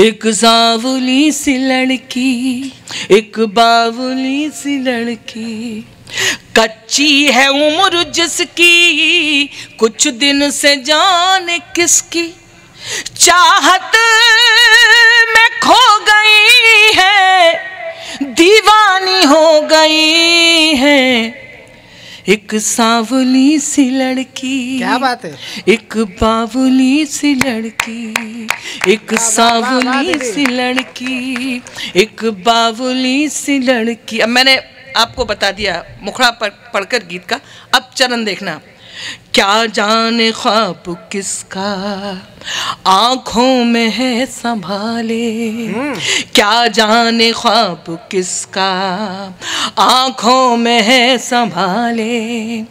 एक सावली सी लड़की, एक बावली सी लड़की। कच्ची है उम्र जिसकी, कुछ दिन से जाने किसकी। चाहत में खो गई है, दीवानी हो गई है। एक सावली सी लड़की क्या बात है? एक बावली सी लड़की एक सावली सी लड़की एक बावली सी लड़की। अब मैंने आपको बता दिया मुखड़ा पढ़ पढ़कर गीत का। अब चरण देखना। क्या जाने ख्वाब किसका? आँखों में है संभाले। क्या जाने ख्वाब किसका? आँखों में है संभाले।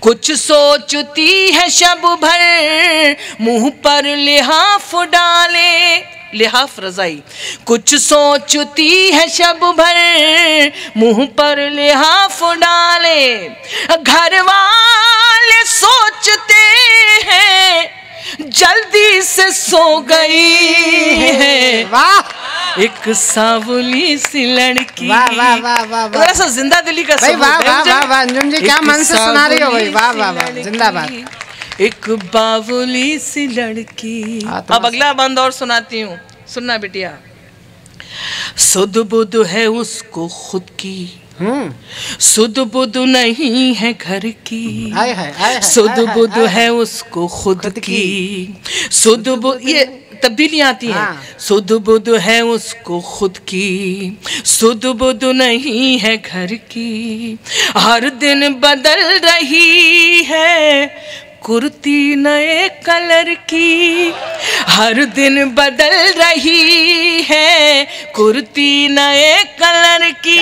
कुछ सोचती है शब भर मुँह पर लिहाफ डाले। लिहाफ रजाई कुछ सोचती है शब भर मुँह पर लिहाफ डाले घर वाले सोचते हैं जल्दी से सो गई है वाह एक सावली सी लड़की वाह, वाह, वाह, वाह, वाह। थोड़ा सा ज़िंदा दिली का वाह, वाह। वाह, वाह, अंजुम जी, क्या मन से सुना रही हो भाई, वाह, वाह, वाह, जिंदाबाद। एक बावली सी लड़की। हाँ, तो अब अगला बंद और सुनाती हूँ। सुनना बिटिया। सुध बुध है उसको खुद की। हम्म। सुध बुध नहीं है घर की। सुध बुध है उसको खुद की। सुध बुध ये तब्दीलियाँ आती हैं। हाँ। सुध बुध है उसको खुद की। सुध बुध नहीं है घर की। हर दिन बदल रही है। कुर्ती नए कलर की हर दिन बदल रही है। कुर्ती नए कलर की?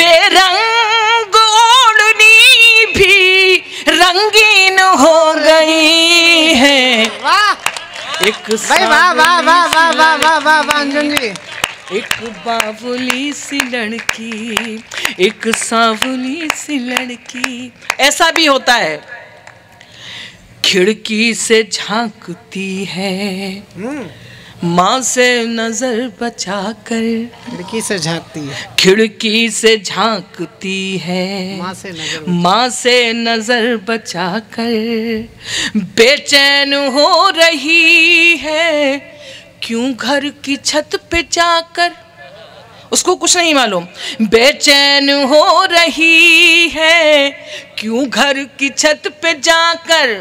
बेरंग ओढ़नी भी रंगीन हो गई है। एक भाई वाह वाह वाह वाह वाह वाह वाह वाह अंजुम जी। एक बावली सी लड़की एक सावली सी लड़की। ऐसा भी होता है। खिड़की से झांकती है। हम्म। माँ से नज़र बचा कर खिड़की से झांकती है। खिड़की से झांकती है। माँ से नज़र माँ से नज़र बचाकर बेचैन हो रही है। क्यों घर की छत पे जाकर उसको कुछ नहीं मालूम। बेचैन हो रही है, क्यों घर की छत पे जाकर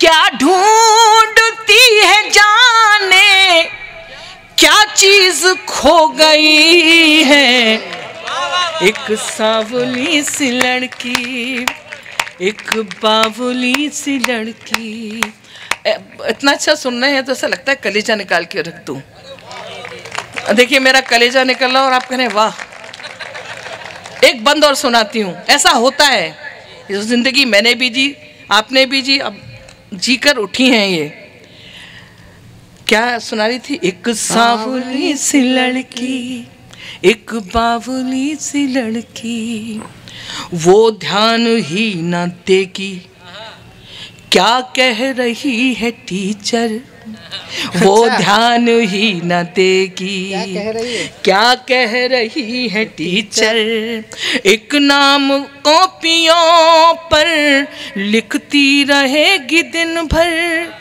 क्या ढूंढती है जाने? क्या चीज़ खो गई है? एक सावली सी लड़की, एक बावली सी लड़की। इतना अच्छा सुनना है तो ऐसा लगता है कलेजा निकाल के रख दूँ। देखिए मेरा कलेजा निकल रहा और आप कह रहे हैं, वाह, एक बंद और सुनाती हूँ। ऐसा होता है। ज़िंदगी मैंने भी जी, आपने भी जी, अब जी कर उठी हैं ये। क्या सुना रही थी? एक सावली सी लड़की, एक बावली सी लड़की, वो ध्यान ही ना देगी। क्या कह रही है टीचर? वो अच्छा। ध्यान ही न देगी। क्या कह रही है? क्या कह रही है टीचर? एक नाम कॉपियों पर लिखती रहेगी दिन भर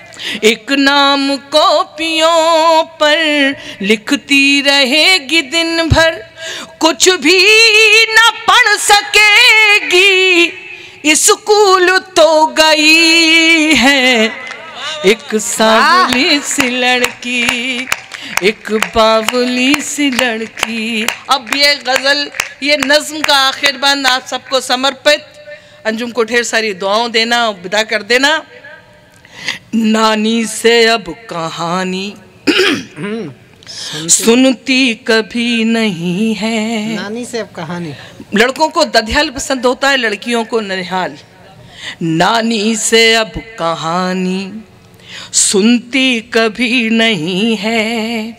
एक नाम कॉपियों पर लिखती रहेगी दिन भर कुछ भी न पढ़ सकेगी। स्कूल तो गई है। एक सावली सी लड़की एक बावली सी लड़की। अब ये गज़ल ये नज्म का आखिर बंद आप सबको समर्पित। अंजुम को ढेर सारी दुआओं देना और विदा कर देना। नानी से अब कहानी सुनती कभी नहीं है। नानी से अब कहानी। लड़कों को दधियाल पसंद होता है लड़कियों को ननिहाल नानी से अब कहानी सुनती कभी नहीं है।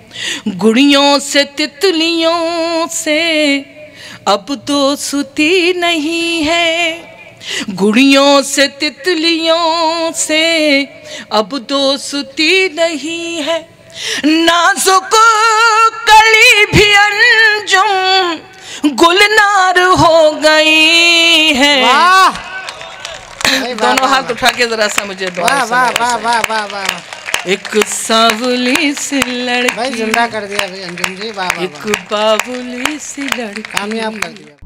गुड़ियों से तितलियों से अब तो सुती नहीं है। गुड़ियों से तितलियों से अब तो सुती नहीं है। नाजुक कली भी अंजुम गुलनार हो गई है। वाह, दोनों हाथ उठा के जरा सा मुझे वाह वाह वाह वाह वाह वाह वाह। एक सावली सी लड़की भाई ज़िंदा कर दिया भाई अंजुम जी। वाह वाह एक बाबुली सी लड़की कामयाब कर दिया।